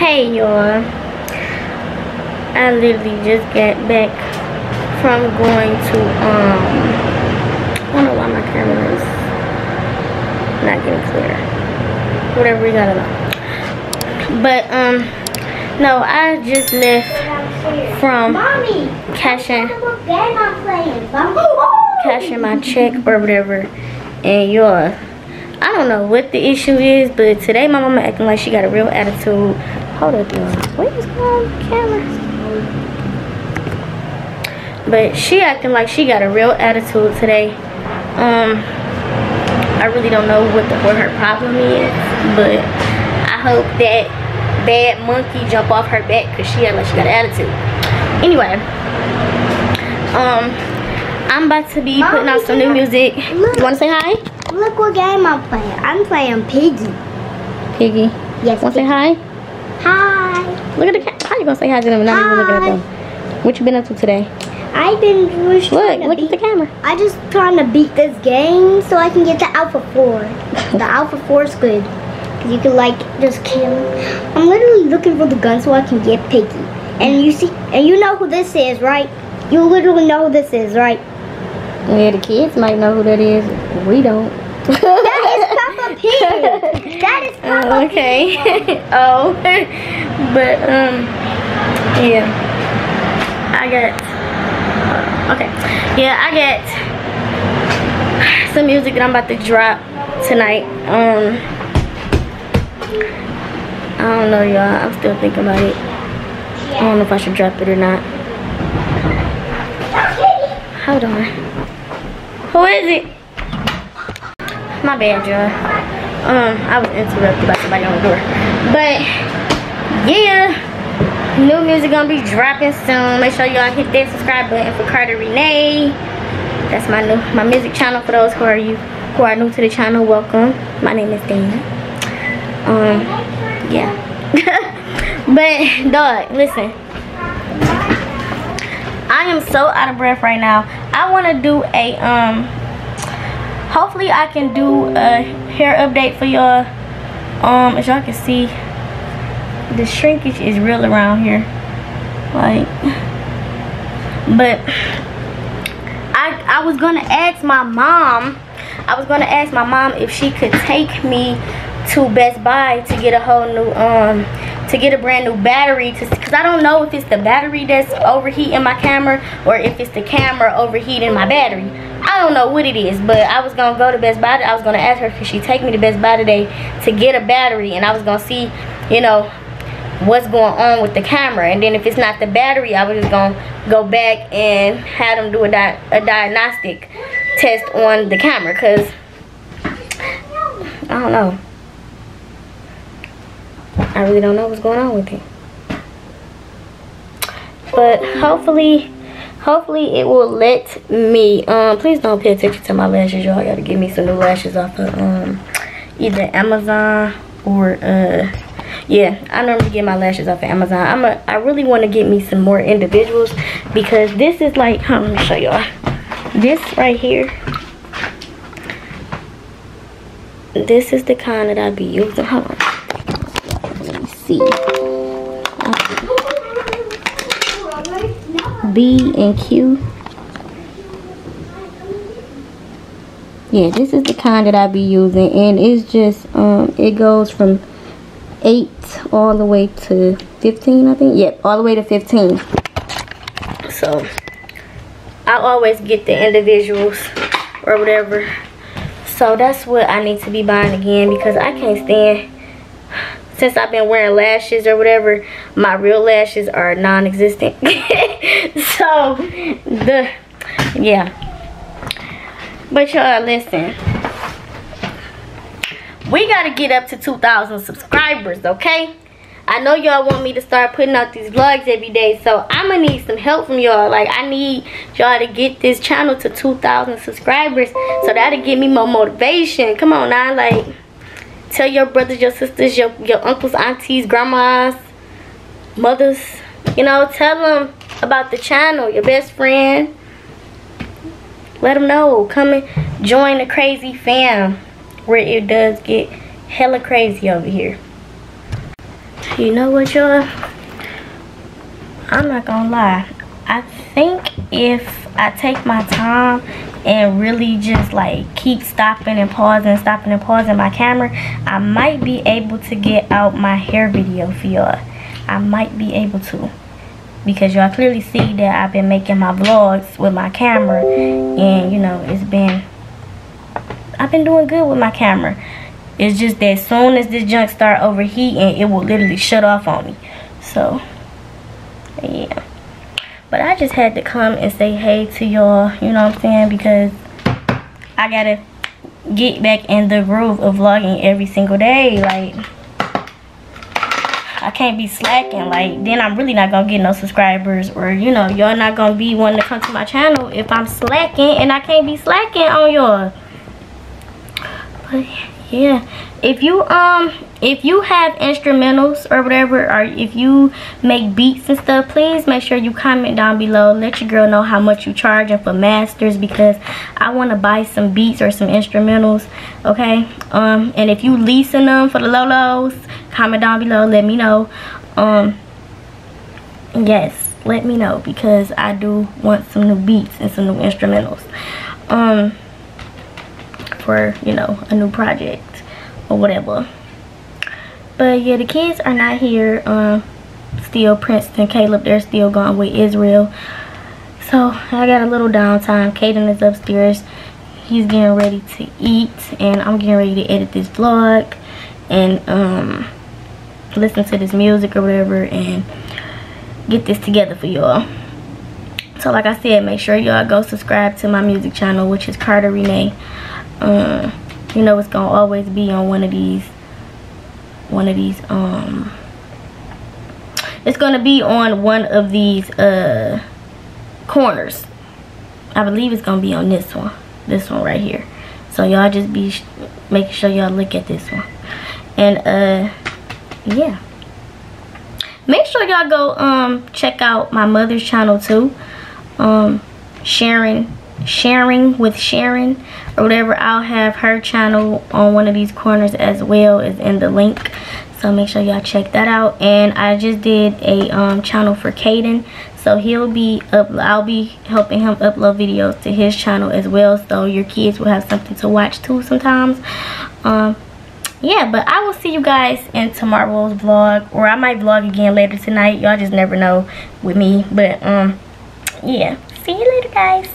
Hey y'all. I literally just got back from going to um I don't know why my camera is not getting clear. Whatever we gotta know. But um no, I just left from Mommy, cashing what game I'm playing? Mommy. cashing my check or whatever and y'all I don't know what the issue is, but today my mama acting like she got a real attitude. Hold up, y'all. What is going on camera? But she acting like she got a real attitude today. Um, I really don't know what the what her problem is, but I hope that bad monkey jump off her back because she act like she got an attitude. Anyway, um, I'm about to be putting out some new music. You want to say hi? Look what game I'm playing. I'm playing Piggy. Piggy. Yes. Want to say hi? Hi. Look at the cat. How you gonna say hi to them? and Not even looking at them. What you been up to today? I've been just Look, look at the camera. I just trying to beat this game so I can get the Alpha 4. the Alpha 4 is good. Cause you can like just kill. I'm literally looking for the gun so I can get Piggy. And you see, and you know who this is, right? You literally know who this is, right? Yeah, the kids might know who that is. We don't. That is Peppa Pig. That is Peppa Oh, okay. oh, but um, yeah, I got. Okay, yeah, I got some music that I'm about to drop tonight. Um, I don't know, y'all. I'm still thinking about it. I don't know if I should drop it or not. Hold on. Who is it? My bad, y'all. Um, I was interrupted by somebody on the door. But yeah, new music gonna be dropping soon. Make sure y'all hit that subscribe button for Carter Renee. That's my new my music channel for those who are you who are new to the channel. Welcome. My name is Dana. Um, yeah. but dog, listen. I am so out of breath right now. I want to do a um hopefully I can do a hair update for y'all. Um, as y'all can see, the shrinkage is real around here. Like, but I I was gonna ask my mom. I was gonna ask my mom if she could take me to Best Buy to get a whole new um to get a brand new battery because I don't know if it's the battery that's overheating my camera or if it's the camera overheating my battery. I don't know what it is, but I was gonna go to Best Buy. I was gonna ask her could she take me to Best Buy today to get a battery, and I was gonna see, you know, what's going on with the camera. And then if it's not the battery, I was just gonna go back and have them do a, di a diagnostic test on the camera, cause I don't know. I really don't know what's going on with it. But hopefully, hopefully it will let me. Um, please don't pay attention to my lashes, y'all. Gotta give me some new lashes off of um either Amazon or uh yeah. I normally get my lashes off of Amazon. I'm a. I really want to get me some more individuals because this is like. Let me show y'all. This right here. This is the kind that I be using. Hold on. B and Q. Yeah, this is the kind that I be using and it's just um it goes from 8 all the way to 15 I think. Yep, all the way to 15. So I always get the individuals or whatever. So that's what I need to be buying again because I can't stand since I've been wearing lashes or whatever, my real lashes are non-existent. so, the, yeah. But y'all, listen. We gotta get up to 2,000 subscribers, okay? I know y'all want me to start putting out these vlogs every day, so I'm gonna need some help from y'all. Like, I need y'all to get this channel to 2,000 subscribers, so that'll give me more motivation. Come on now, like tell your brothers your sisters your your uncles aunties grandmas mothers you know tell them about the channel your best friend. Let them know. Come and join the crazy fam where it does get hella crazy over here. You know what y'all? I'm not gonna lie. I think if i take my time and really just like keep stopping and pausing stopping and pausing my camera i might be able to get out my hair video for y'all i might be able to because y'all clearly see that i've been making my vlogs with my camera and you know it's been i've been doing good with my camera it's just that as soon as this junk start overheating, it will literally shut off on me. So, yeah. But I just had to come and say hey to y'all, you know what I'm saying? Because I gotta get back in the groove of vlogging every single day. Like, I can't be slacking. Like, then I'm really not gonna get no subscribers. Or, you know, y'all not gonna be wanting to come to my channel if I'm slacking. And I can't be slacking on y'all. But, yeah. If you um if you have instrumentals or whatever or if you make beats and stuff please make sure you comment down below. Let your girl know how much you charging for masters because i want to buy some beats or some instrumentals okay? Um and if you leasing them for the lolos comment down below. Let me know. Um yes let me know because i do want some new beats and some new instrumentals. Um for you know a new project or whatever. But yeah the kids are not here um still princeton caleb they're still gone with israel. So i got a little downtime. Kaiden is upstairs. He's getting ready to eat and i'm getting ready to edit this vlog and um listen to this music or whatever and get this together for y'all so like i said make sure y'all go subscribe to my music channel which is carter renee. Uh, you know it's gonna always be on one of these one of these um it's gonna be on one of these uh corners. I believe it's gonna be on this one this one right here. So y'all just be making sure y'all look at this one. And uh yeah. Make sure y'all go um check out my mother's channel too um sharing sharing with sharon or whatever. I'll have her channel on one of these corners as well is in the link. So make sure y'all check that out. And i just did a um, channel for Kaiden. So he'll be up i'll be helping him upload videos to his channel as well. So your kids will have something to watch too sometimes. Um yeah but i will see you guys in tomorrow's vlog. Or i might vlog again later tonight. Y'all just never know with me. But um yeah. See you later guys